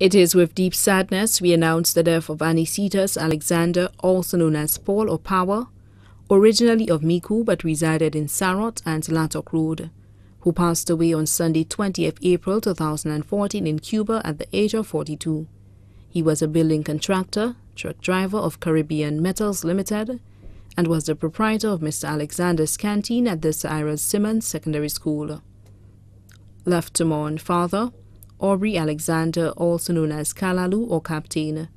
It is with deep sadness we announce the death of Anicetus Alexander, also known as Paul or Power, originally of Micoud but resided in Sarot and Latok Road, who passed away on Sunday 20th April 2014 in Cuba at the age of 42. He was a building contractor, truck driver of Caribbean Metals Limited, and was the proprietor of Mr. Alexander's canteen at the Sir Ira Simmons Secondary School. Left to mourn father, Aubrey Alexander, also known as Kalalu or Captain.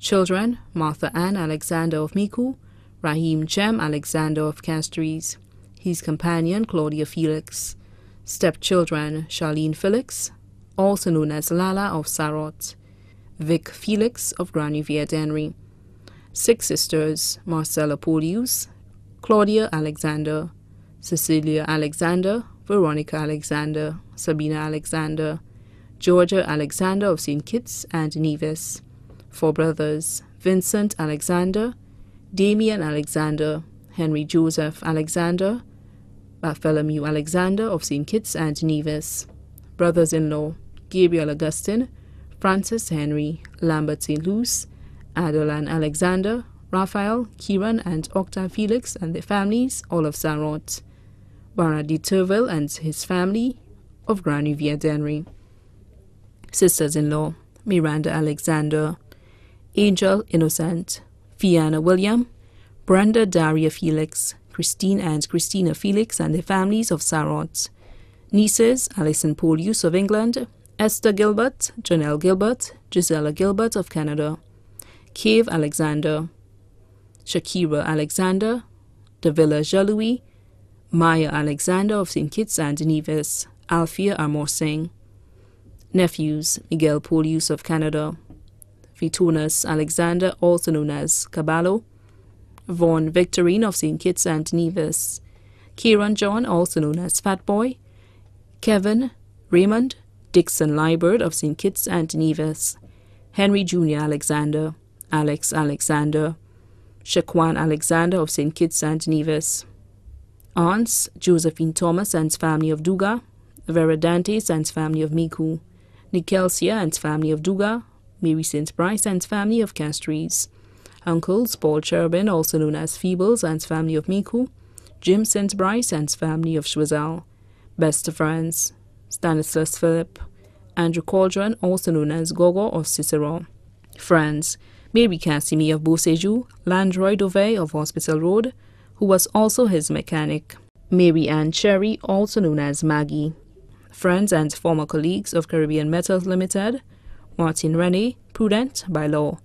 Children, Martha Ann Alexander of Micoud, Rahim Jem Alexander of Castries, his companion Claudia Felix. Stepchildren, Charlene Felix, also known as Lala of Sarot, Vic Felix of Granivier Dennery. Six sisters, Marcella Polius, Claudia Alexander, Cecilia Alexander, Veronica Alexander, Sabina Alexander, Georgia Alexander of St. Kitts and Nevis, four brothers, Vincent Alexander, Damian Alexander, Henry Joseph Alexander, Bartholomew Alexander of St. Kitts and Nevis, brothers-in-law, Gabriel Augustine, Francis Henry, Lambert St. Luce, Adelan Alexander, Raphael, Kieran and Octave Felix and their families, all of Sarot, Barnard de Turville and his family of Granivier Dennery sisters-in-law, Miranda Alexander, Angel Innocent, Fiona William, Brenda Daria Felix, Christine and Christina Felix and their families of Sarot, nieces Alison Polius of England, Esther Gilbert, Janelle Gilbert, Gisela Gilbert of Canada, Cave Alexander, Shakira Alexander, Davila Jalui, Maya Alexander of St. Kitts and Nevis, Alfia Amor Singh, nephews Miguel Polius of Canada, Vitonas Alexander, also known as Caballo, Vaughn Victorine of St. Kitts and Nevis, Kieran John, also known as Fat Boy, Kevin, Raymond, Dixon Liebert of St. Kitts and Nevis, Henry Jr. Alexander, Alex Alexander, Shaquan Alexander of St. Kitts and Nevis, aunts Josephine Thomas and family of Duga, Vera Dantes and family of Micoud, Nikelsia and family of Duga, Mary St. Bryce and family of Castries, uncles Paul Cherubin, also known as Feebles and family of Micoud, Jim St. Bryce and family of Schwazal, best of friends, Stanislas Philip, Andrew Cauldron, also known as Gogo of Cicero, friends, Mary Casimir of Beausejour, Landroy Dove of Hospital Road, who was also his mechanic, Mary Ann Cherry, also known as Maggie friends and former colleagues of Caribbean Metals Limited, Martin Rennie, Prudent by law,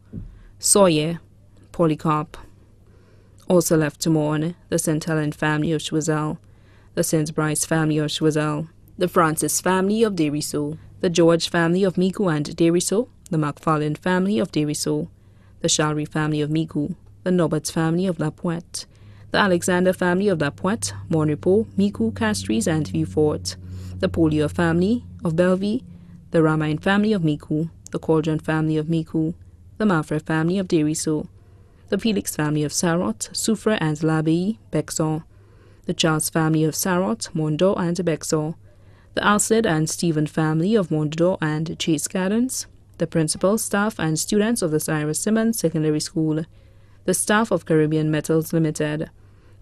Sawyer, Polycarp. Also left to mourn the St. Helen family of Choiseul, the St. Bryce family of Choiseul, the Francis family of Desruisseaux, the George family of Micoud and Desruisseaux, the McFarlane family of Desruisseaux, the Shalry family of Micoud, the Norbert family of La Pointe, the Alexander family of La Pointe, Mon Repos, Micoud, Castries, and Vieux-Fort, the Polier family of Belleville, the Ramine family of Micoud, the Cauldron family of Micoud, the Mafre family of Desruisseaux, the Felix family of Sarot, Soufre and L'Abbaye, Bexon, the Charles family of Sarot, Mondo and Bexon, the Alcid and Stephen family of Mondo and Chase Gardens, the principal, staff, and students of the Sir Ira Simmons Secondary School, the staff of Caribbean Metals Limited,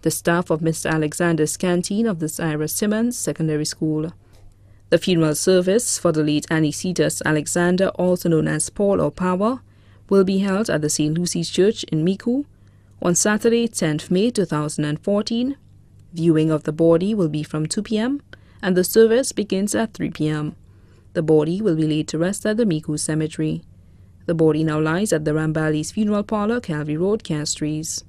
the staff of Mr. Alexander's canteen of the Sir Ira Simmons Secondary School, the funeral service for the late Anicetus Alexander, also known as Paul or Power, will be held at the St. Lucy's Church in Micoud on Saturday, 10th May 2014. Viewing of the body will be from 2 p.m. and the service begins at 3 p.m. The body will be laid to rest at the Micoud Cemetery. The body now lies at the Rambali's Funeral Parlor, Calvary Road, Castries.